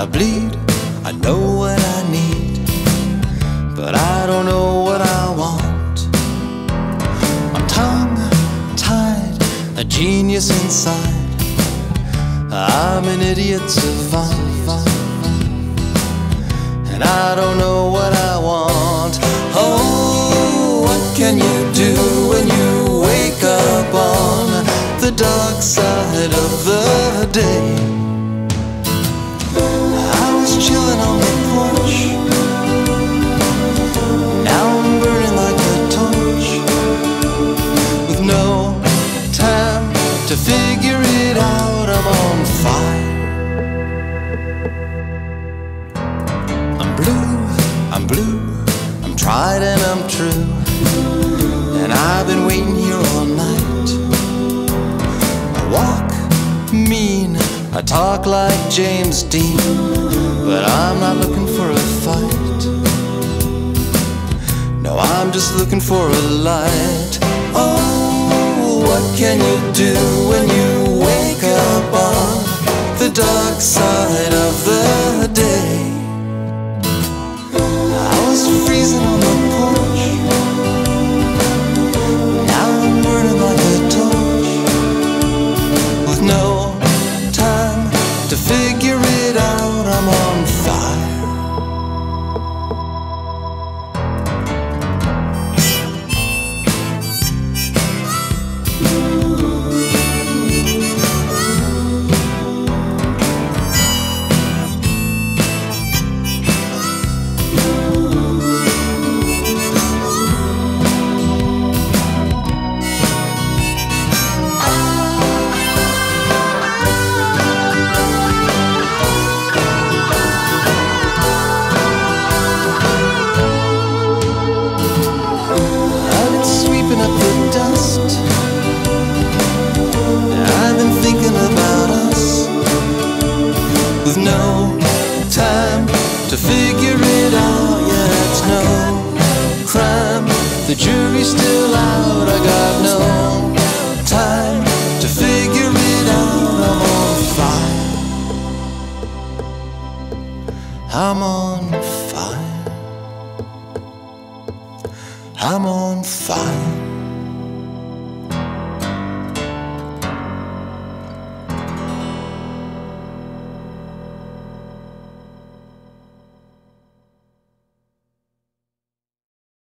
I bleed, I know what I need, but I don't know what I want. I'm tongue tied, a genius inside. I'm an idiot savant, and I don't know what I want. Oh, what can you do when you wake up on the dark side true. And I've been waiting here all night. I walk mean, I talk like James Dean, but I'm not looking for a fight. No, I'm just looking for a light. Oh, what can you do when you wake up on the dark side of jury's still out. I got no time to figure it out. I'm on fire. I'm on fire. I'm on fire.